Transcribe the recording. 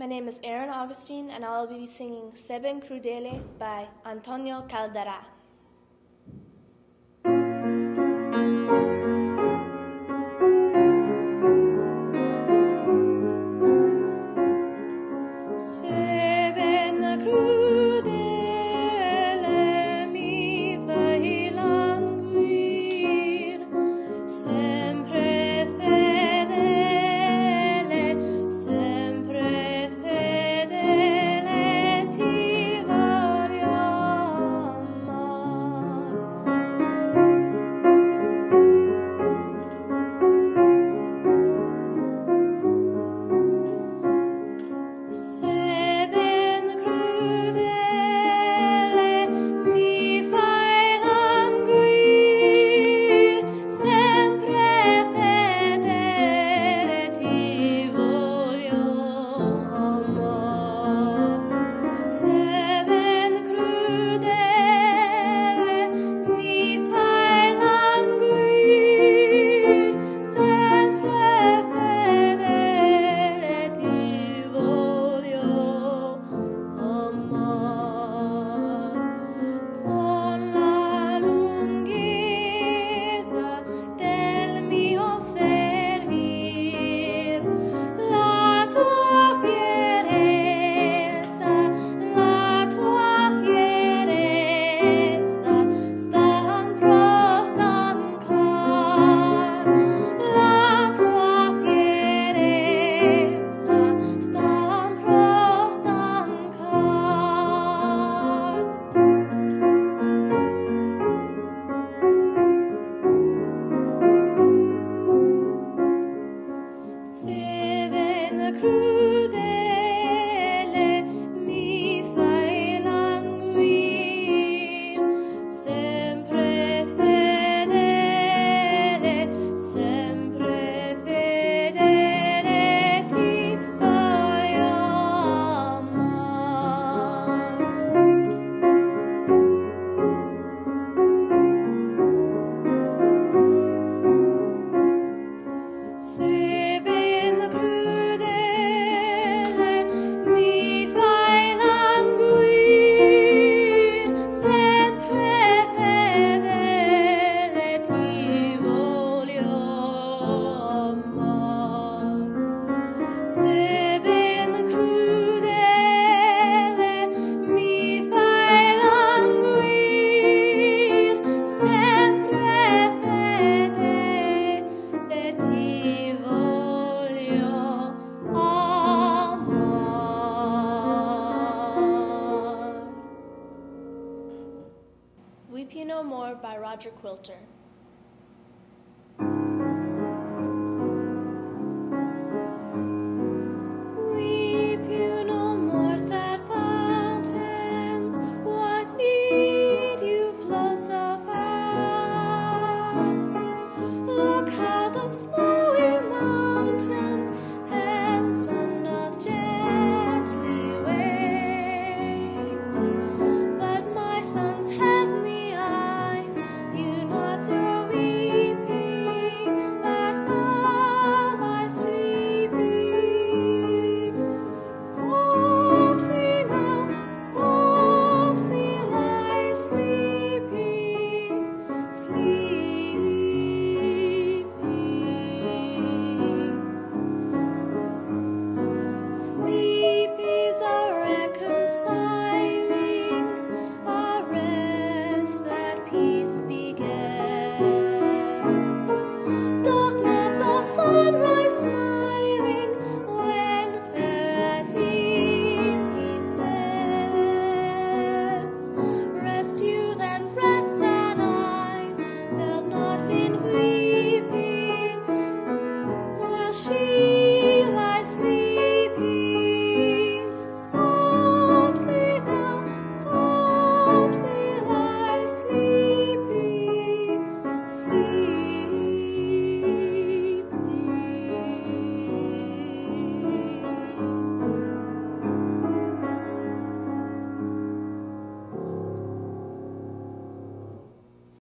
My name is Erin Augustine, and I will be singing Sebben Crudele by Antonio Caldara. Weep You No More by Roger Quilter.